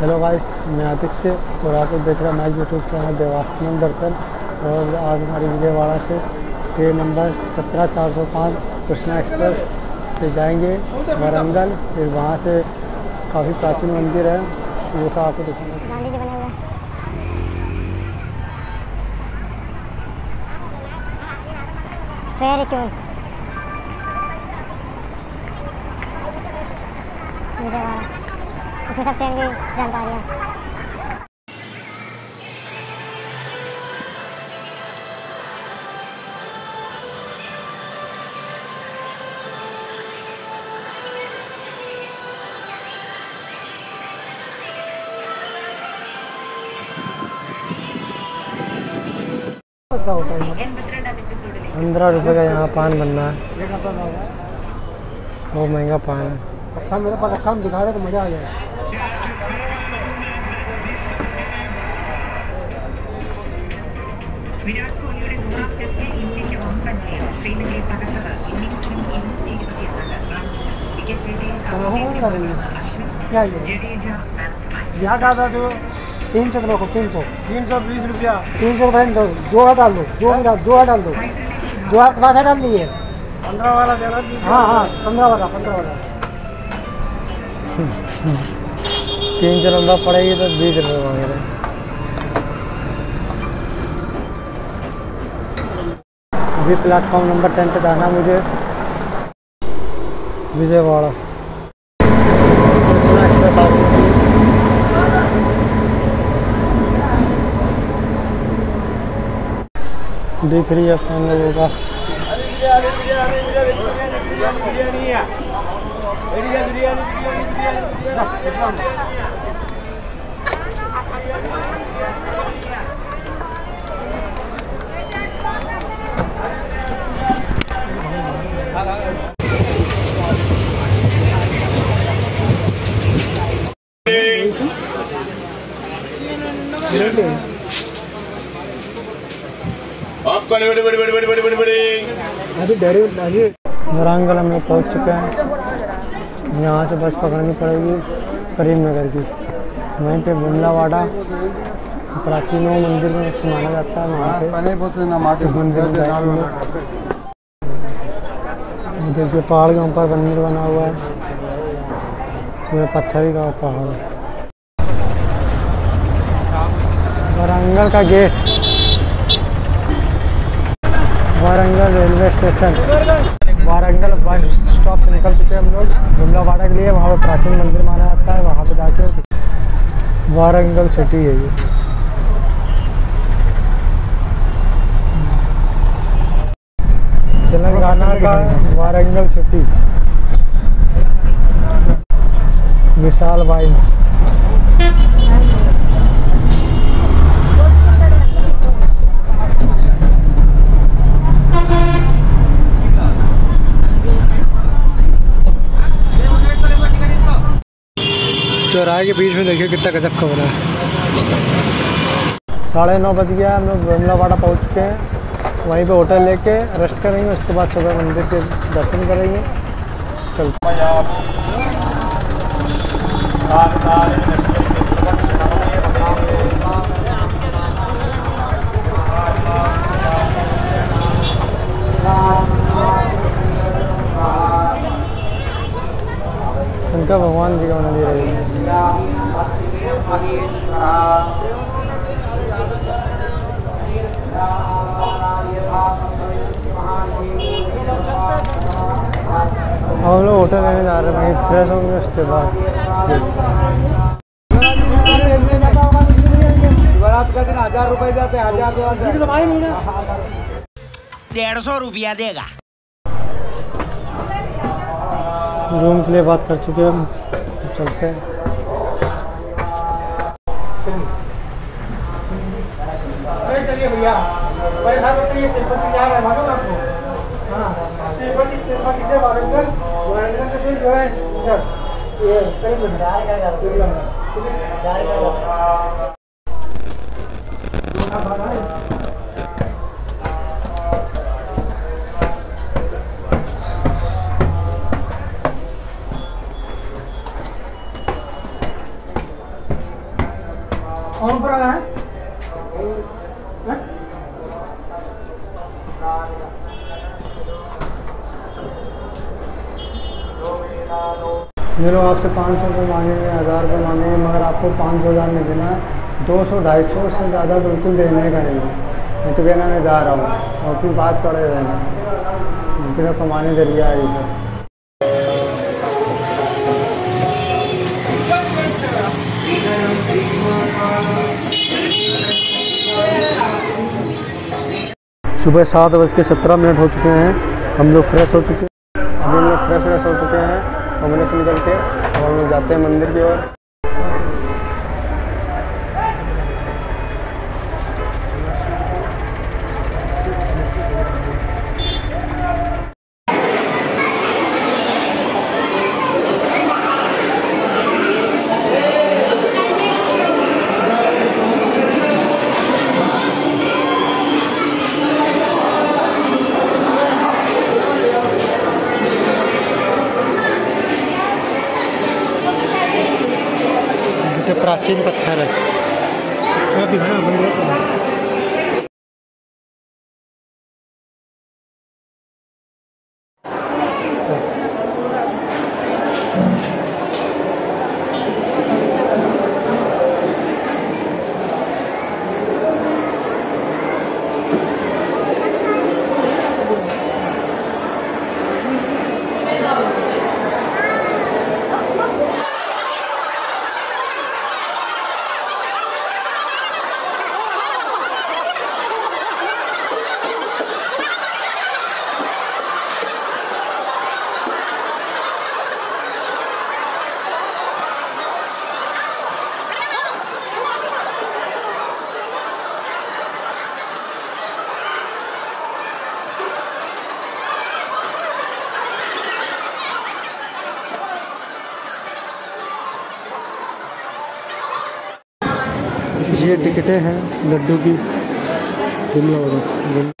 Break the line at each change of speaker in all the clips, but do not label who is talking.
Hello guys मैं आदित्य और आप लोग देख रहे हैं हमारे यूट्यूब चैनल देवास्तानंद दर्शन। और आज हमारी विजयवाड़ा से ट्रेन नंबर सत्रह चार सौ पाँच कृष्णा एक्सप्रेस से जाएँगे। वारंगल, फिर वहाँ से काफ़ी प्राचीन मंदिर है, वो सब आपको दिखाऊँगा।
गांधी बने हुए हैं। वेरी क्यूट विजयवाड़ा सब ट्रेन की जानकारी
होता है। पंद्रह रुपये का यहाँ पान बनना है। बहुत महँगा पान है।
मेरे पास हम दिखा रहे तो मज़ा आ जाए
വിരാട് കോഹ്ലിയുടെ നൂറാം ടെസ്റ്റിൽ ഇന്ത്യയ്ക്ക് വമ്പൻ ജയം ശ്രീലങ്കയെ തകർത്തത് ഇന്നിംഗ്സിലും ഇരുന്നൂറ്റി ഇരുപത്തിയൊന്ന് റൺസ് വിക്കറ്റ് വേദിയിൽ അശ്വിൻ
क्या ये
Jadeja man of the match
यहाँ का था जो तीन सौ रखो तीन सौ
तीन सौ बीस रुपया
तीन सौ रुपये दो दो डाल दो दो भी डाल दो डाल दो दो आपके पास डाल दिए
पंद्रह वाला देना
हाँ हाँ पंद्रह वाला पंद्रह वाला
तीन सौ लंबा पड़ेगी तो बीस रुपये मांग रहे अभी प्लेटफॉर्म नंबर टेन पे जाना मुझे विजयवाड़ा डी थ्री है हम लोगों का
बड़े बड़े बड़े बड़े बड़े बड़े बड़े
अभी डरे अभी
वारंगल हम लोग पहुँच चुके हैं। यहाँ से बस पकड़नी पड़ेगी करीम नगर की। वहीं पे बुमलावाड़ा प्राचीन वो मंदिर में से माना जाता है वहाँ पे। मंदिर देखिए पहाड़ के ऊपर मंदिर बना हुआ है ये पत्थर का पहाड़। है वारंगल का gate. Warangal railway station. Warangal bus stop से निकल चुके हैं हम लोग। जुमलावाड़ा के लिए वहाँ पे प्राचीन मंदिर माना जाता है। वहाँ पे जाके वारंगल सिटी है ये। तेलंगाना का वारंगल सिटी। विशाल वाइन्स। चौराहे के बीच में देखिए कितना गजब खबर है। साढ़े नौ बज गया, हम लोग वेमलावाड़ा पहुँच चुके हैं। वहीं पे होटल लेके रेस्ट करेंगे, उसके बाद सुबह मंदिर के दर्शन करेंगे। चलते शंकर भगवान जी का मंदिर है हम लोग होटल लेने जा रहे हैं फ्रेश होंगे उसके बाद।
हज़ार रुपए जाते हज़ार
डेढ़ सौ रुपया देगा।
रूम के लिए बात कर चुके हैं। हम चलते हैं।
अरे चलिए भैया करिए तिरुपति जा रहे हैं मालूम आपको? तिरुपति तिरुपति से वारंगल वारंगल से फिर जो है इधर ये करीब और ऊपर आ है?
ये लोग आपसे पाँच सौ रुपये मांगेंगे हज़ार रुपये मांगेंगे मगर आपको पाँच सौ हज़ार नहीं देना है। दो सौ ढाई सौ से ज़्यादा बिल्कुल देने का नहीं है। मैं तो कहना मैं जा रहा हूँ। और फिर बात पड़े रहना। कमाने ज़रिया है ये सब। सुबह सात बज के सत्रह मिनट हो चुके हैं। हम लोग फ्रेश हो चुके हैं। अभी हम लोग फ्रेश व्रेश हो चुके हैं। कमरे से निकल के हम लोग जाते हैं मंदिर की ओर। प्राचीन पत्थर है। ये टिकटें हैं लड्डू की। शिमला वाला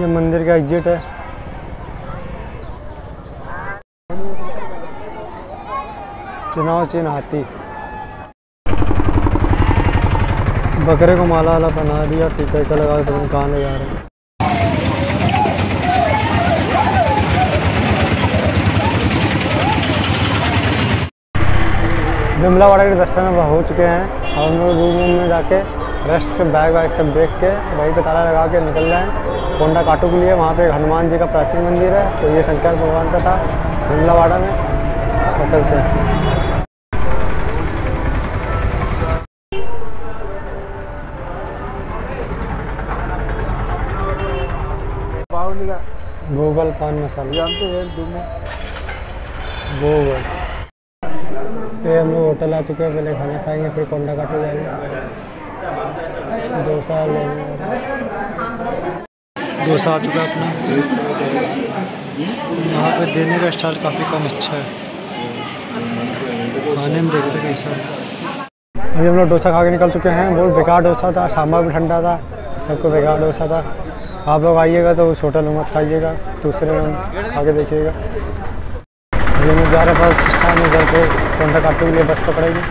ये मंदिर का एग्जिट है। चुनाव चिन्ह हाथी। बकरे को माला वाला पहना दिया, टीका लगा के पता नहीं कहाँ ले जा रहे हैं। विमलावाड़ा के दर्शन अब हो चुके हैं। और हम लोग रूम वूम में जाके रेस्ट बैग वैग सब देख के वहीं पे ताला लगा के निकल जाएँ। कोंडा काटू के लिए वहाँ पे एक हनुमान जी का प्राचीन मंदिर है तो ये शंकर भगवान का था विमलावाड़ा में। तो चलते हैं। गूगल पान मसाला।
जानते हैं
गूगल। ये हम लोग होटल आ चुके हैं, पहले खाना खाएँगे, फिर कोंडा काटू जाएँगे। डोसा डोसा आ चुका है अपना। यहाँ पे देने का स्टाइल काफ़ी कम अच्छा है। खाने में देखते कैसा अभी हम लोग डोसा खा के निकल चुके हैं। बहुत बेकार डोसा था, सांभर भी ठंडा था, सबको बेकार डोसा था। आप लोग आइएगा तो उस होटल में मत खाइएगा, दूसरे में खा के देखिएगा। ये मैं जा रहा था स्थान में घर पे कोंडा काटने के लिए बस पकड़ेगी।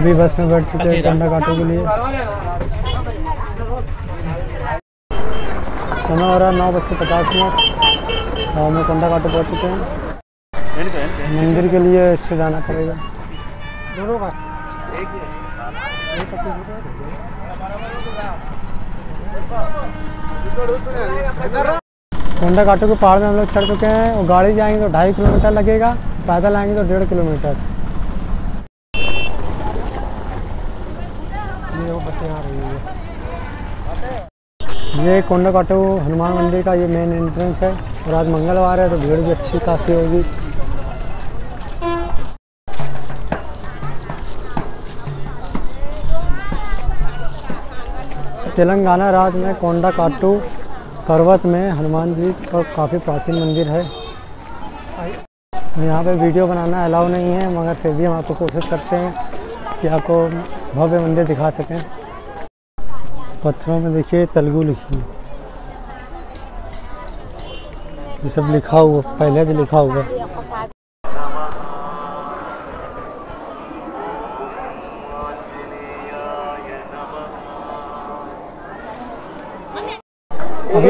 अभी बस में बैठ चुके हैं कोंडा काटू के लिए। समय हो रहा है नौ बज के पचास मिनट। और हम कोंडा काटू पहुँच चुके हैं। मंदिर के लिए इससे जाना पड़ेगा।
दोनों का
होंडा घाटों के पहाड़ में हम लोग चढ़ चुके हैं। और गाड़ी जाएँगे तो ढाई किलोमीटर लगेगा, पैदल आएँगे तो डेढ़ किलोमीटर। ये वो बसें आ रही है। ये कोंडा काटो हनुमान मंदिर का ये मेन एंट्रेंस है और आज मंगलवार है तो भीड़ भी अच्छी खासी होगी। तेलंगाना राज्य में कोंडा काटू पर्वत में हनुमान जी का काफ़ी प्राचीन मंदिर है। यहाँ पे वीडियो बनाना अलाउ नहीं है, मगर फिर भी हम आपको कोशिश करते हैं कि आपको भव्य मंदिर दिखा सकें। पत्थरों में देखिए, तेलुगु लिखी है। ये सब लिखा हुआ, पहले से लिखा हुआ। है।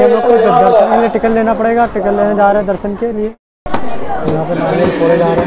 अभी हम लोग को दर्शन के लिए टिकट लेना पड़ेगा। टिकट लेने जा रहे हैं दर्शन के लिए। यहाँ पे नारियल फोड़े जा रहे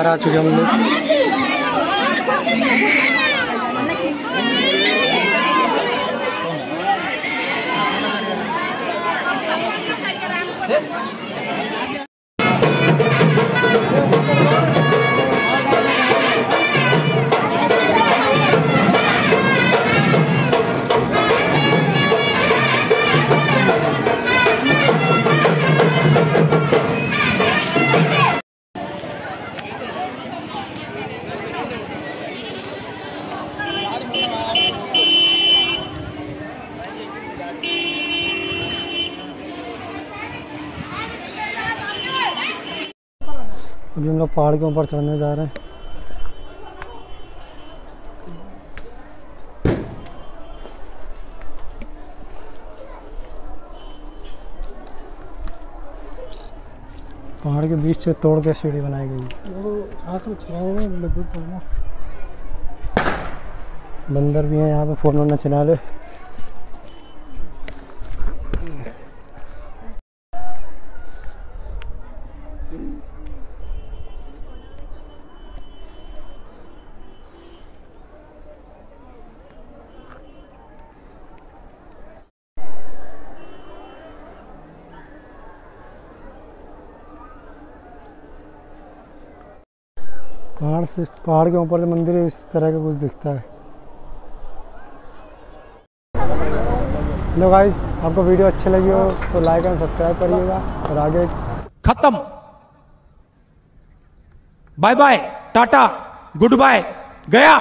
बाहर आ चुके हम लोग अभी हम लोग पहाड़ के ऊपर चढ़ने जा रहे हैं। पहाड़ के बीच से तोड़ के सीढ़ी बनाई गई। बंदर भी हैं यहाँ पे, फ़ोन न चला ले। पहाड़ से, पहाड़ के ऊपर से मंदिर इस तरह का कुछ दिखता है। लो गाइस आपको वीडियो अच्छी लगी हो तो लाइक एंड सब्सक्राइब करिएगा और आगे
खत्म। Bye bye tata goodbye गया।